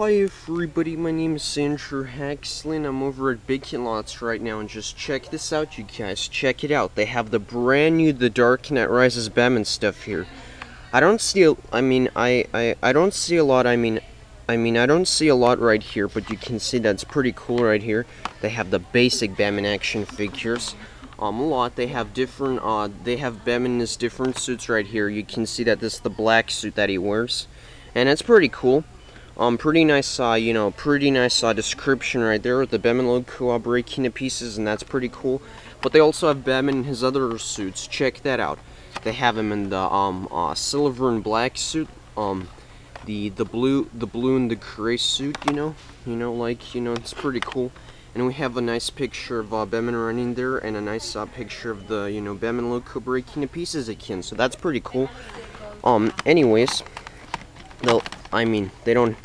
Hi everybody, my name is Andrew and I'm over at Big Kid Lots right now and just check this out you guys, check it out. They have the brand new The Dark Knight Rises Batman stuff here. I don't see, a, I mean, I, I, I don't see a lot, I mean, I mean, I don't see a lot right here, but you can see that's pretty cool right here. They have the basic Batman action figures. Um, a lot. They have different, uh, they have Batman in his different suits right here. You can see that this is the black suit that he wears. And it's pretty cool. Um, pretty nice, uh, you know, pretty nice uh, description right there with the Batman logo uh, breaking to pieces, and that's pretty cool. But they also have Batman in his other suits. Check that out. They have him in the um, uh, silver and black suit, um, the the blue, the blue and the gray suit. You know, you know, like you know, it's pretty cool. And we have a nice picture of uh, Batman running there, and a nice uh, picture of the you know Batman logo breaking to pieces again. So that's pretty cool. Um, anyways, though, I mean, they don't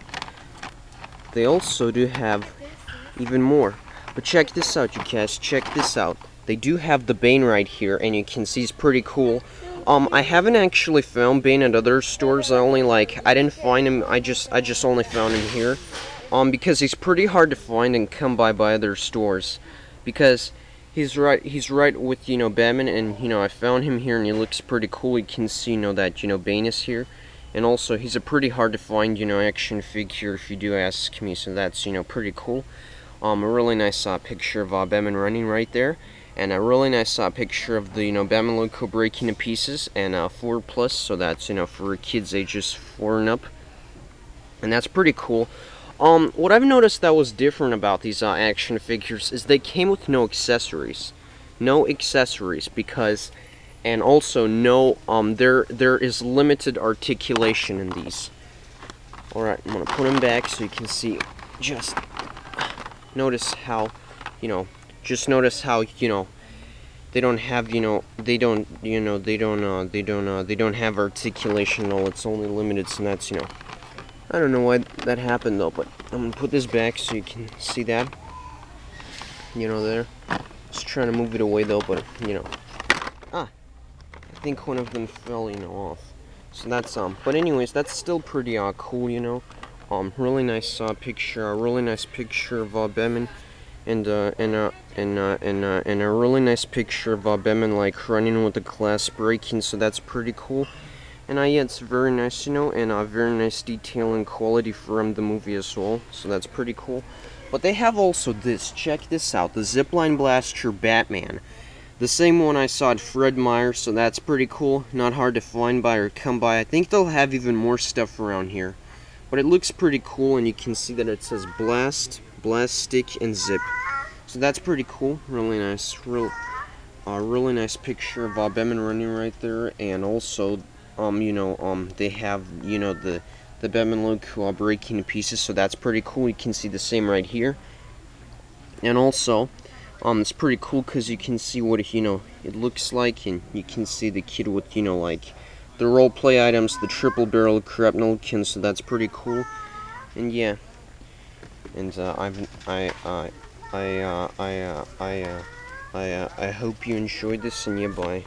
they also do have even more. But check this out, you guys. Check this out. They do have the Bane right here, and you can see it's pretty cool. Um, I haven't actually found Bane at other stores. I only like I didn't find him. I just I just only found him here. Um, because he's pretty hard to find and come by by other stores, because he's right he's right with you know Batman, and you know I found him here, and he looks pretty cool. You can see you know that you know Bane is here. And also, he's a pretty hard to find, you know, action figure if you do ask me, so that's, you know, pretty cool. Um, a really nice uh, picture of uh, running right there. And a really nice uh, picture of the, you know, Batman logo breaking to pieces. And uh, 4 plus, so that's, you know, for kids ages 4 and up. And that's pretty cool. Um, what I've noticed that was different about these uh, action figures is they came with no accessories. No accessories, because and also no um there there is limited articulation in these. All right i'm gonna put them back so you can see. Just notice how you know just notice how you know they don't have you know they don't you know they don't uh they don't uh they don't have articulation all. It's only limited so that's you know. I don't know why that happened though but i'm gonna put this back so you can see that you know there. Just trying to move it away though but you know. Ah think one of them fell, you know, off. So that's, um, but anyways, that's still pretty, uh, cool, you know. Um, really nice, uh, picture, a really nice picture of, uh, Batman, and, uh, and, uh, and, uh, and, uh, and a really nice picture of, uh, Batman, like, running with the glass breaking, so that's pretty cool. And, uh, yeah, it's very nice, you know, and, uh, very nice detail and quality from the movie as well, so that's pretty cool. But they have also this, check this out, the Zipline Blaster Batman. The same one I saw at Fred Meyer, so that's pretty cool. Not hard to find by or come by. I think they'll have even more stuff around here. But it looks pretty cool, and you can see that it says Blast, Blast Stick, and Zip. So that's pretty cool. Really nice. Real, uh, really nice picture of Bob Batman running right there. And also, um, you know, um, they have, you know, the, the Batman logo uh, breaking to pieces. So that's pretty cool. You can see the same right here. And also, um, it's pretty cool because you can see what, you know, it looks like, and you can see the kid with, you know, like, the role play items, the triple barrel grapnel gun, so that's pretty cool. And yeah, and uh, I've, I, uh, I, uh, I, uh, I, uh, I, uh, I hope you enjoyed this, and yeah, bye.